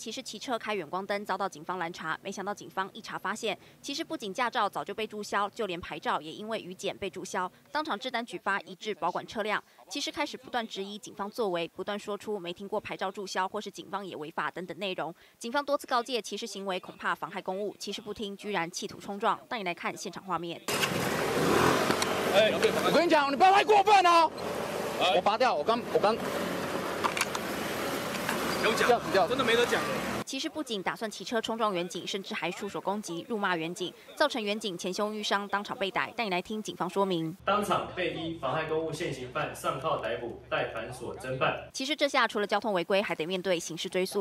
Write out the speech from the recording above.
骑士骑车开远光灯遭到警方拦查，没想到警方一查发现，骑士不仅驾照早就被注销，就连牌照也因为逾检被注销，当场制单举发一致保管车辆。骑士开始不断质疑警方作为，不断说出没听过牌照注销或是警方也违法等等内容。警方多次告诫骑士行为恐怕妨害公务，骑士不听，居然企图冲撞。带你来看现场画面。哎，我跟你讲，你不要太过分哦！我拔掉，我刚我刚。有讲，真的没得讲。其实不仅打算骑车冲撞远景，甚至还出手攻击、辱骂远景，造成远景前胸淤伤，当场被逮。带你来听警方说明：当场被依妨害公务现行犯上铐逮捕，待反锁侦办。其实这下除了交通违规，还得面对刑事追诉。